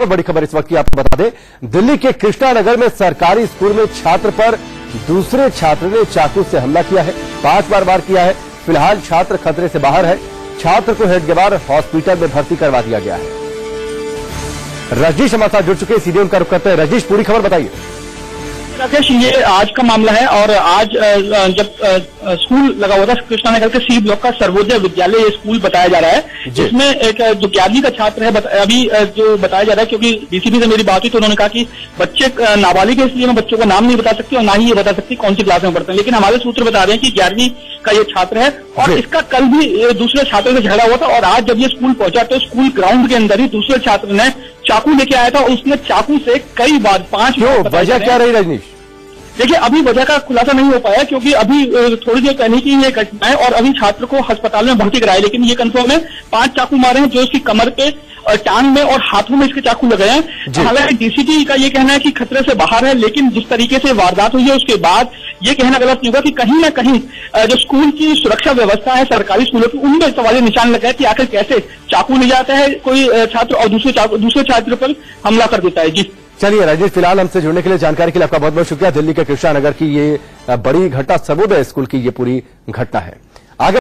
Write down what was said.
बड़ी खबर इस वक्त की आपको बता दें, दिल्ली के कृष्णानगर में सरकारी स्कूल में छात्र पर दूसरे छात्र ने चाकू से हमला किया है। पाँच बार बार किया है। फ़िलहाल छात्र खतरे से बाहर है। छात्र को हेडगेवार हॉस्पिटल में भर्ती करवा दिया गया है। रजनीश हमारे साथ जुड़ चुके सीधे उनका रुख करते हैं। रजनीश, पूरी खबर बताइए। राकेश ये आज का मामला है और आज जब स्कूल लगा हुआ था कृष्णानगर के सी ब्लॉक का सर्वोदय विद्यालय ये स्कूल बताया जा रहा है। जिसमें एक जो ग्यारहवीं का छात्र है बत, अभी जो बताया जा रहा है क्योंकि डीसीपी से मेरी बात हुई तो उन्होंने कहा कि बच्चे नाबालिग है इसलिए मैं बच्चों का नाम नहीं बता सकती और ना ही ये बता सकती कौन सी क्लास में पढ़ते हैं। लेकिन हमारे सूत्र बता रहे हैं कि ग्यारहवीं का ये छात्र है और इसका कल भी दूसरे छात्र से झगड़ा हुआ था और आज जब ये स्कूल पहुँचा तो स्कूल ग्राउंड के अंदर ही दूसरे छात्र ने चाकू लेके आया था और उसने चाकू से कई बार पाँच वजह क्या रही रजनीश? देखिए अभी वजह का खुलासा नहीं हो पाया क्योंकि अभी थोड़ी देर पहले की ये घटना है और अभी छात्र को अस्पताल में भर्ती कराया लेकिन ये कंफर्म है पाँच चाकू मारे हैं जो इसकी कमर पे और टांग में और हाथों में इसके चाकू लगे हैं। हालाँकि डीसीपी का ये कहना है कि खतरे से बाहर है लेकिन जिस तरीके से वारदात हुई है उसके बाद ये कहना गलत नहीं होगा कि कहीं ना कहीं जो स्कूल की सुरक्षा व्यवस्था है सरकारी स्कूलों की उनमें सवाल निशान लगा है कि आखिर कैसे चाकू ले जाता है कोई छात्र और दूसरे दूसरे छात्र पर हमला कर देता है। जी। चलिए राजेश फ़िलहाल हमसे जुड़ने के लिए जानकारी के लिए आपका बहुत बहुत शुक्रिया। दिल्ली के कृष्णानगर की ये बड़ी घटना सबोदय स्कूल की, ये पूरी घटना है।